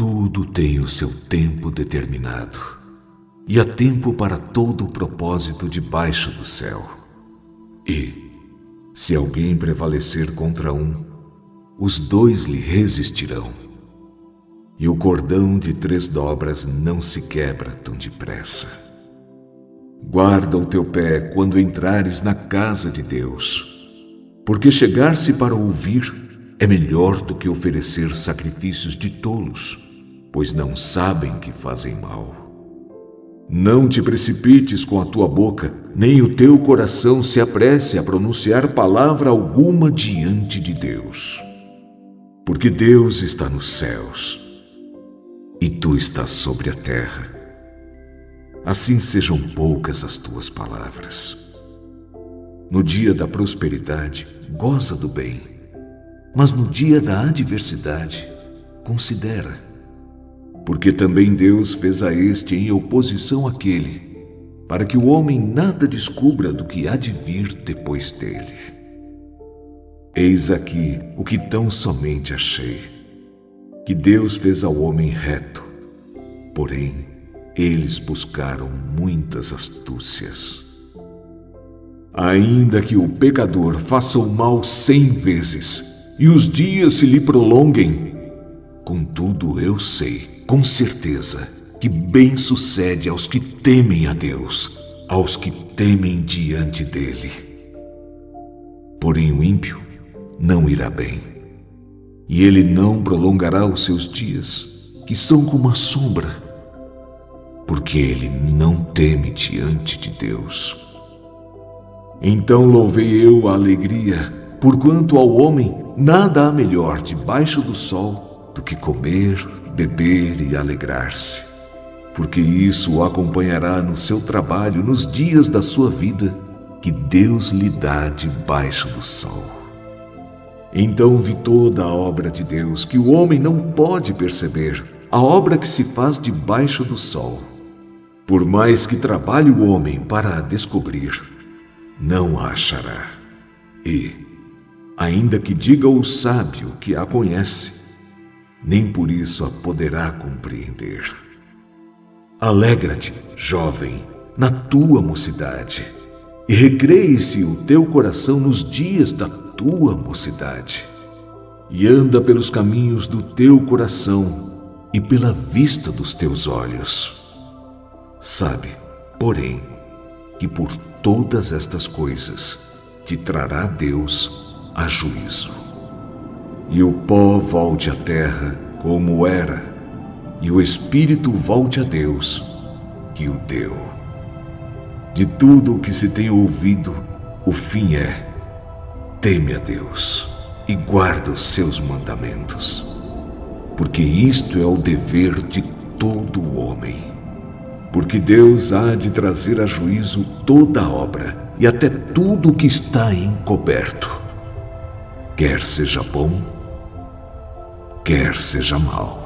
Tudo tem o seu tempo determinado, e há tempo para todo o propósito debaixo do céu. E, se alguém prevalecer contra um, os dois lhe resistirão. E o cordão de três dobras não se quebra tão depressa. Guarda o teu pé quando entrares na casa de Deus, porque chegar-se para ouvir é melhor do que oferecer sacrifícios de tolos pois não sabem que fazem mal. Não te precipites com a tua boca, nem o teu coração se apresse a pronunciar palavra alguma diante de Deus. Porque Deus está nos céus e tu estás sobre a terra. Assim sejam poucas as tuas palavras. No dia da prosperidade, goza do bem, mas no dia da adversidade, considera porque também Deus fez a este em oposição àquele, para que o homem nada descubra do que há de vir depois dele. Eis aqui o que tão somente achei: que Deus fez ao homem reto, porém eles buscaram muitas astúcias. Ainda que o pecador faça o mal cem vezes e os dias se lhe prolonguem, contudo eu sei com certeza que bem sucede aos que temem a Deus, aos que temem diante dele. Porém, o ímpio não irá bem, e ele não prolongará os seus dias, que são como a sombra, porque ele não teme diante de Deus. Então louvei eu a alegria, porquanto ao homem nada há melhor debaixo do sol do que comer, beber e alegrar-se, porque isso o acompanhará no seu trabalho nos dias da sua vida que Deus lhe dá debaixo do sol. Então vi toda a obra de Deus que o homem não pode perceber, a obra que se faz debaixo do sol. Por mais que trabalhe o homem para a descobrir, não a achará. E, ainda que diga o sábio que a conhece, nem por isso a poderá compreender. Alegra-te, jovem, na tua mocidade, e recreie-se o teu coração nos dias da tua mocidade, e anda pelos caminhos do teu coração e pela vista dos teus olhos. Sabe, porém, que por todas estas coisas te trará Deus a juízo e o pó volte à terra como era, e o espírito volte a Deus, que o deu. De tudo o que se tem ouvido, o fim é: teme a Deus e guarda os seus mandamentos, porque isto é o dever de todo homem. Porque Deus há de trazer a juízo toda a obra e até tudo o que está encoberto, quer seja bom, quer seja mal.